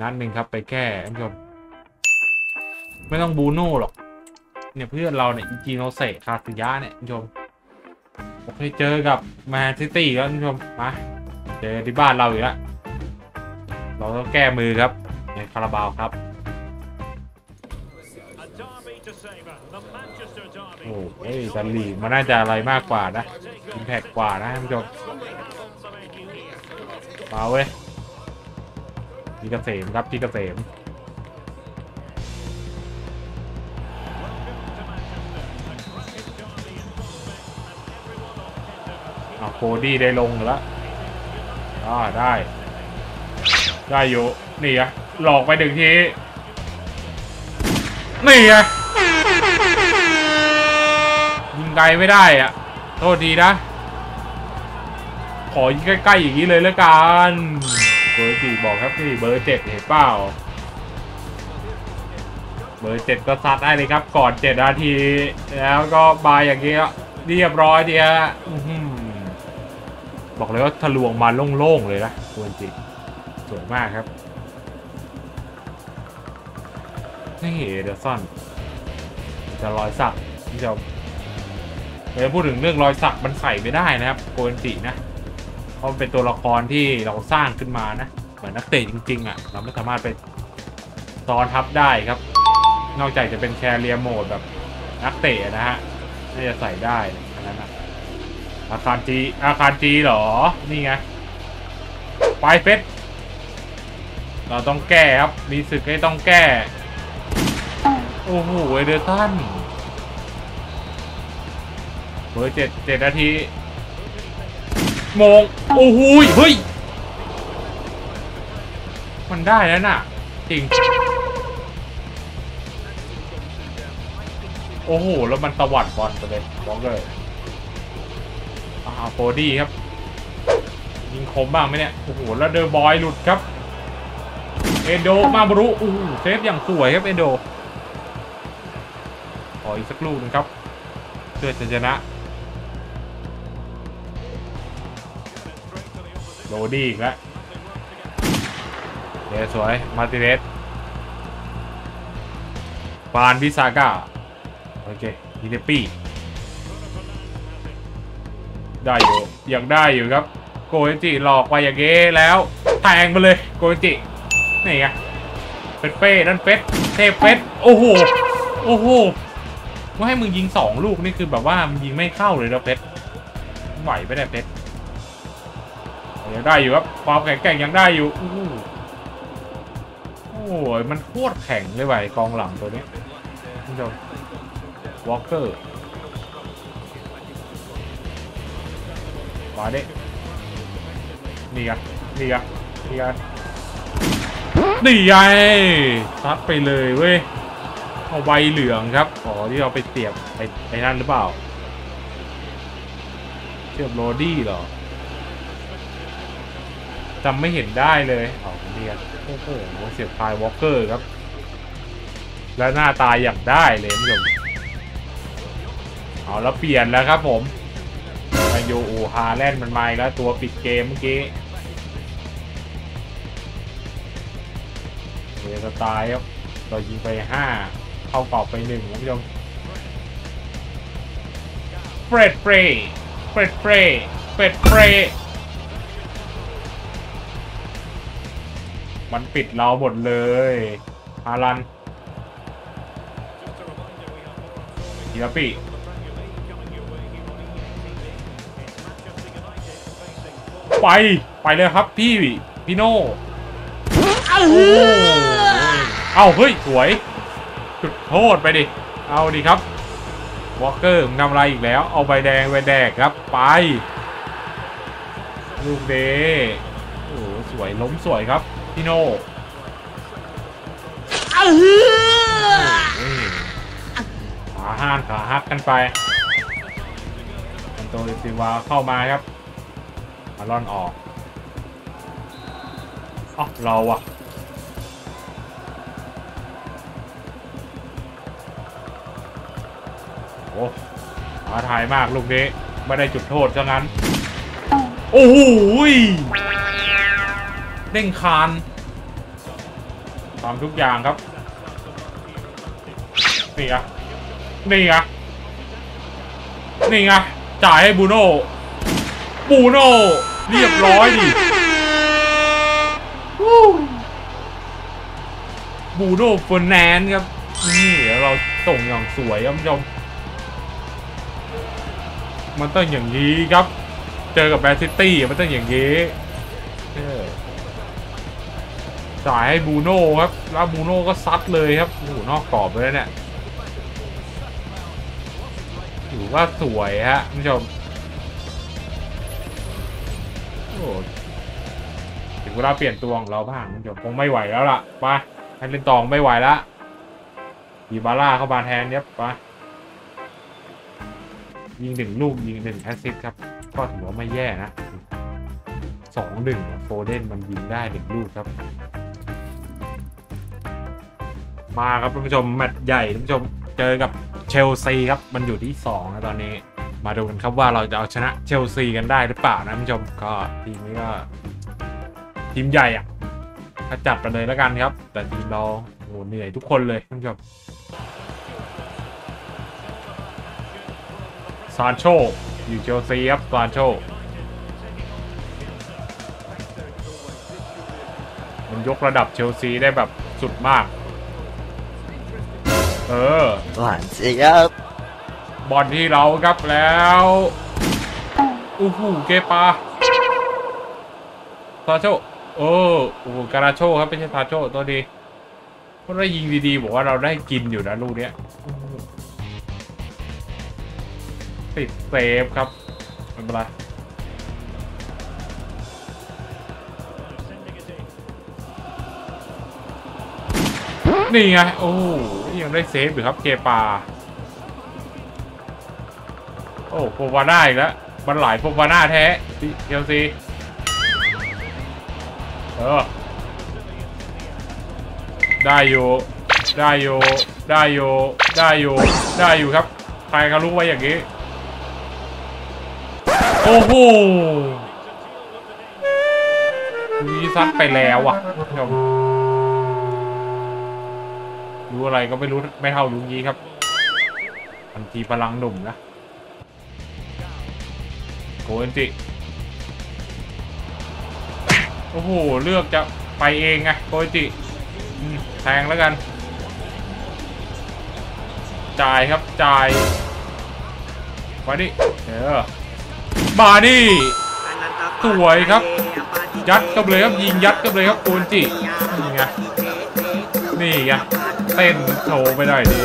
นัดหนึ่งครับไปแก้ท่านผู้ชมไม่ต้องบรูโน่หรอก เนี่ยเพื่อนเราเนี่ยอิจิโนเซคาสึยะเนี่ยท่านผู้ชมโอเคเจอกับแมนซิตี้แล้วท่านผู้ชมมาเจอที่บ้านเราอีกแล้วเราต้องแก้มือครับในคาราบาวครับโอ้เอ้ยซันลีมันน่าจะอะไรมากกว่านะ impact กว่านะท่านผู้ชมมาเว้ย พี่เกษมครับพี่เกษมเอาโคดี้ได้ลงแล้วอ่าได้ ได้อยู่ นี่อะหลอกไปหนึ่งที นี่อะยิงไกลไม่ได้อะโทษทีนะ ขอยิงใกล้ ๆ อย่างนี้เลยแล้วกัน เบอร์สี่บอกครับนี่เบอร์เจ็ดเห็นเปล่า เบอร์เจ็ดก็ซัดได้เลยครับก่อนเจ็ดนาที แล้วก็บายอย่างเงี้ยเรียบร้อยเดียบอกเลยว่าทะลวงมาโล่งๆเลยนะตัวจริงสวยมากครับนี่เดอร์ซอนจะรอยสักที่จะเดี๋ยวพูดถึงเรื่องรอยสักมันใส่ไม่ได้นะครับโกนจินะ เพราะเป็นตัวละครที่เราสร้างขึ้นมานะ เหมือนนักเตะจริง ๆ อะ เราไม่สามารถไปซ้อนทับได้ครับ นอกจากจะเป็นแคเรียโหมดแบบนักเตะนะฮะน่าจะใส่ได้อันนั้นอะอาคารจีอาคารจีหรอ นี่ไงไปเฟสเราต้องแก้ครับ มีศึกให้ต้องแก้ โอ้โหเอเดอร์สันเบอร์เจ็ดเจ็ดนาที มอง โอ้โหเฮ้ย มันได้แล้วน่ะ จริง โอ้โห แล้วมันตวัดบอลไปเลยบอกเลยอ่าโฟดี้ครับ ยิงคมบ้างไหมเนี่ย โอ้โห แล้วเดอร์บอยหลุดครับ เอโดมาบรุโอ้โหเซฟอย่างสวยครับเอโดขออีกสักลูกหนึงครับเพื่อจะชนะ โรดรี้อีกแล้วเดี๋ยสวย มาติเนสวานบิสซาก้า โอเคฮิเดปี้ ได้อยู่ยังได้อยู่ครับ โกเอจิหลอกไปอย่างเงี้แล้ว แทงไปเลยโกเอจิ นี่ไงเป็ดเป้นั่นเป็ดเทพเป็ดโอ้โห โอ้โหว่าให้มึงยิงสองลูกนี่คือแบบว่ามึงยิงไม่เข้าเลยนะเป็ดไหวไม่ได้เป็ด ยังได้อยู่ครับ ความแข็งแกร่งยังได้อยู่อู้หูโอ้ยมันโคตรแข็งเลยว่ะกองหลังตัวนี้คุณผู้ชมวอลเกอร์มาเดินี่ไงนี่ไงนี่ไงนี่ไงซัดไปเลยเว้ยเอาใบเหลืองครับอ๋อที่เราไปเสียบไปไปนั่นหรือเปล่าเชื่อมโรดี้เหรอ จำไม่เห็นได้เลยเอาเรียนโอ้โหเสียบพายวอลเกอร์ครับ แล้วหน้าตาอยากได้เลยคุณผู้ชมเอาแล้วเปลี่ยนแล้วครับผมมาโยโอฮาแลนด์มันมาอีกแล้วตัวปิดเกมเมื่อกี้เวสตล์ครับเรายิงไปห้าเข้ากรอบไปหนึ่งคุณผู้ชมเฟรดเฟรย์เฟรดเฟรย์เฟรดเฟร มันปิดเราหมดเลยฮารันกีราปีไป ไปเลยครับพี่พี่โน่โอ้เอาเฮ้ย สวย จุดโทษไปดิ เอาดิครับ วอลเกอร์ทำอะไรอีกแล้ว เอาใบแดงไปแดกครับ ไป ลูกเดโอ้สวยล้มสวยครับ พี่โน่ขาห้านขาฮักกันไปอันโตนิซิวาเข้ามาครับมาล่อนออกอ๋อเราอะโอ้ท้าทายมากลูกนี้ ไม่ได้จุดโทษซะงั้น โอ้โหย เด้งคานทำทุกอย่างครับนี่ไงนี่ไงนี่ไงจ่ายให้บูโน่บูโน่เรียบร้อยดิบูโน่เฟอร์แนนครับ นี่เราส่งอย่างสวยครับผู้ชมมันต้องอย่างนี้ครับ เจอกับแมนซิตี้มันต้องอย่างนี้ จ่ายให้บูโน่ครับ แล้วบูโน่ก็ซัดเลยครับโอ้โหนอกกรอบเลยเนี่ยถือว่าสวยฮะคุณผู้ชมโอ้โหถึงเวลาเปลี่ยนตัวของเราบ้างคุณผู้ชมคงไม่ไหวแล้วล่ะไปให้เล่นตองไม่ไหวละยีบาร่าเข้ามาแทนเนี้ยไปยิงหนึ่งลูกยิงหนึ่งแอสซิสต์ครับ ก็ถือว่าไม่แย่นะสองหนึ่งโฟเดนมันยิงได้หนึ่งลูกครับ มาครับท่านผู้ชมแมตช์ใหญ่ท่านผู้ชมเจอกับเชลซีครับมันอยู่ที่สองนะตอนนี้ มาดูกันครับว่าเราจะเอาชนะเชลซีกันได้หรือเปล่านะท่านผู้ชมก็ทีมนี้ก็ ทีมใหญ่อะถ้าจัดไปเลยแล้วกันครับ แต่ทีมเราโอ้โหเหนื่อยทุกคนเลยท่านผู้ชมซานโชอยู่เชลซีครับซานโชมันยกระดับเชลซีได้แบบสุดมาก เออหวานเจี๊ยบ บอลที่เราครับแล้วอู้หูเกปาซาโชโอ้โอ้การาโชครับไม่ใช่ซาโชตัวดีเพราะเรายิงดีๆบอกว่าเราได้กินอยู่นะลูกเนี้ยติดเซฟครับไม่เป็นไรนี่ไง โอ้ โหยังได้เซฟอยู่ครับเกปา โอ้โฟวาน่าอีกแล้ว มันหลายโฟวาน่าแท้เชลซีเออ ได้อยู่ ได้อยู่ ได้อยู่ ได้อยู่ ได้อยู่ครับ ใครเขารู้ไว้อย่างนี้ โอ้โหวีซัดไปแล้วอะท่านผู้ชม รู้อะไรก็ไม่รู้ไม่เท่าลุงยีครับทันทีพลังหนุ่มนะโกเอนจิโอ้โห เลือกจะไปเองไงโกเอนจิแทงแล้วกัน จ่ายครับ จ่ายมาดิเออมาดิสวยครับ ยัดกันเลยครับ ยิงยัดกันเลยครับโกเอนจินี่ไงนี่ไง เต้นโชว์ไปหน่อยดิ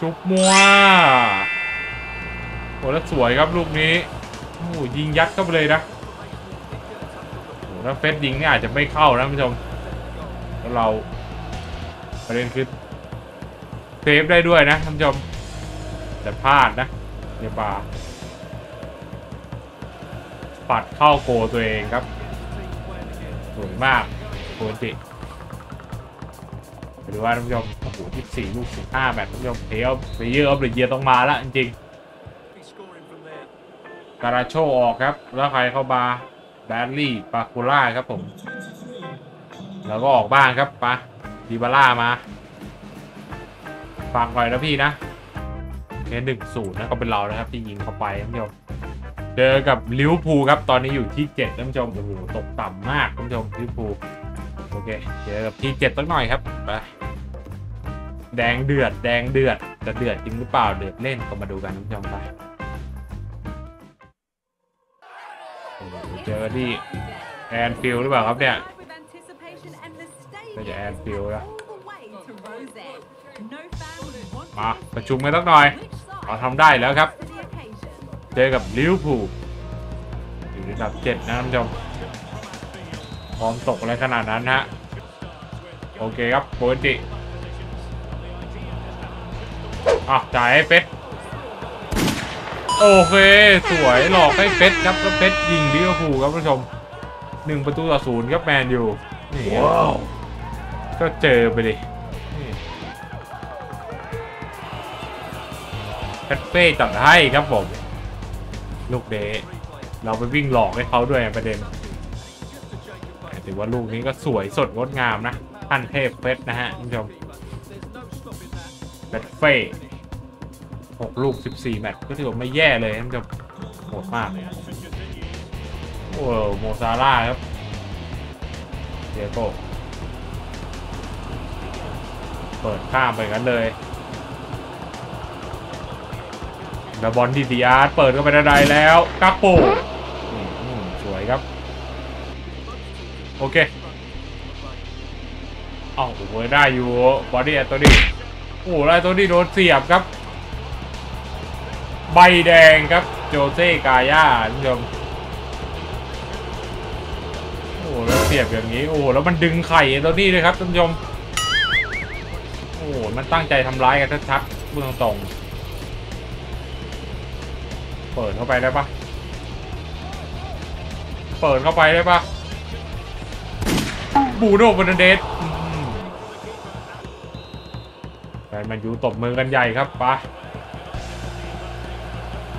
จุบมัวโหแล้วสวยครับลูกนี้โอ้ยิงยัดเข้าไปเลยนะโอ้โหถ้าเฟสยิงนี่อาจจะไม่เข้านะท่านผู้ชมแล้วเราประเด็นคือเซฟได้ด้วยนะท่านผู้ชมแต่พลาดนะเกปาปัดเข้าโกลตัวเองครับสวยมากโกจิ หรือว่าท่านผู้ชมโอ้โหที่สี่ลูกสิบห้าแมตช์ท่านผู้ชม play Player of the Year ต้องมาแล้วจริงๆการาโชออกครับ แล้วใครเข้ามาแบดลี่ปาคูล่าครับผม แล้วก็ออกบ้างครับปะดีบาร่ามาฟังก่อนนะพี่นะแค่หนึ่งศูนย์นะก็เป็นเรานะครับที่ยิงเข้าไปท่านผู้ชมเจอกับลิวพูครับตอนนี้อยู่ที่เจ็ดท่านผู้ชมโอ้โหตกต่ำมากท่านผู้ชมลิวพูโอเคเจอกับที่เจ็ดสักหน่อยครับไป แดงเดือด แดงเดือดจะเดือดจริงหรือเปล่าเดือดเล่นก็มาดูกันท่านผู้ชมไปโอ้โหเจอที่แอนฟิลด์หรือเปล่าครับเนี่ยก็จะแอนฟิลด์นะมาประชุมกันสักหน่อยเราทำได้แล้วครับ เจอกับลิเวอร์พูลอยู่ในอันดับเจ็ดนะท่านผู้ชมพร้อมตกอะไรขนาดนั้นฮะโอเคครับโบนจิ อะจ่ายให้เฟสโอเค สวยหลอกให้เฟสครับแล้วเฟสยิงลิเวอร์พูลครับท่านผู้ชมหนึ่งประตูต่อศูนย์ครับแมนยูนี่ก็เจอไปดินี่แพทเป้จัดให้ครับผม ลูกเดะเราไปวิ่งหลอกให้เขาด้วยประเด็นเจถือว่าลูกนี้ก็สวยสดงดงามนะท่านเทพเฟสนะฮะคุณผู้ชมเฟสเฟ่ หกลูก 14 แมตช์ก็ถือว่าไม่แย่เลยท่านผู้ชมโหดมากโอ้โมซาร่าครับเดียโก้เปิดข้ามไปกันเลยแล้วบอลที่ดีอาร์ตเปิดเข้าไปด้านในแล้วกักโปสวยครับ โอเคเอาโอ้โหได้อยู่บอดี้ตัวนี้โอ้โหแล้วตัวนี้โดนเสียบครับ ใบแดงครับ โจเซ่กาย่าท่านผู้ชมโอ้โหแล้วเสียบอย่างนี้ โอ้โหแล้วมันดึงไข่ไอ้ตัวนี้เลยครับท่านผู้ชมโอ้โหมันตั้งใจทำร้ายกันชัดๆเบื้องตรงๆเปิดเข้าไปได้ปะเปิดเข้าไปได้ปะบูโน่บรนเดสแฟนมันยูตบมือกันใหญ่ครับปะ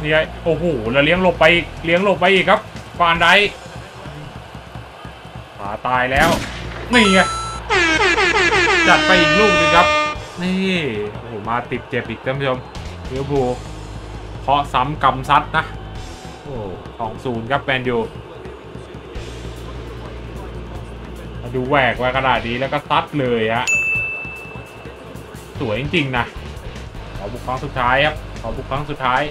นี่ไงโอ้โหแล้วเลี้ยงหลบไปเลี้ยงหลบไปอีกครับฟานไดขาตายแล้ว นี่ไงจัดไปอีกลูกหนึงครับ นี่โอ้โหมาติดเจ็บอีกท่านผู้ชมเลิเวอร์พูเคาะซ้ำกำซัดนะโอ้สองศูนย์ครับแมนยูมาดูแหวกไว้ขนาดนี้แล้วก็ซัดเลยฮะสวยจริงๆนะขอบุกครั้งสุดท้ายครับขอบุกครั้งสุดท้าย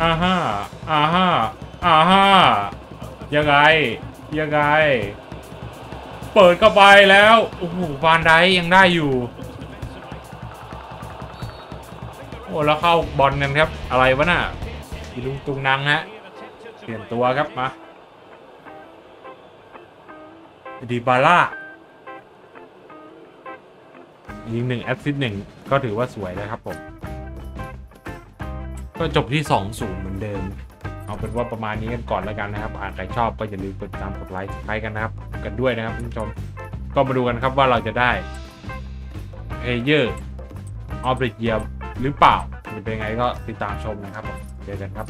อ่าอ่าฮ่าอ่าฮ่าอ่าฮ่ายังไง ยังไง เปิดเข้าไปแล้ว โอ้โหฟานไดยังได้อยู่ โอ้แล้วเข้าบอลกันครับ อะไรวะน่ะอีลุงตุงนังฮะ เปลี่ยนตัวครับมาดีบาร่ายิงหนึ่งแอสซิสต์หนึ่งก็ถือว่าสวยแล้วครับผม ก็จบที่ 2-0 เหมือนเดิม เอาเป็นว่าประมาณนี้กันก่อนแล้วกันนะครับอ่าใครชอบก็อย่าลืมกดติดตามกดไลค์ไลค์กันนะครับ กันด้วยนะครับคุณผู้ชม ก็มาดูกันครับว่าเราจะได้ Player of the Year หรือเปล่าจะเป็นไงก็ติดตามชมนะครับ เจอกันครับ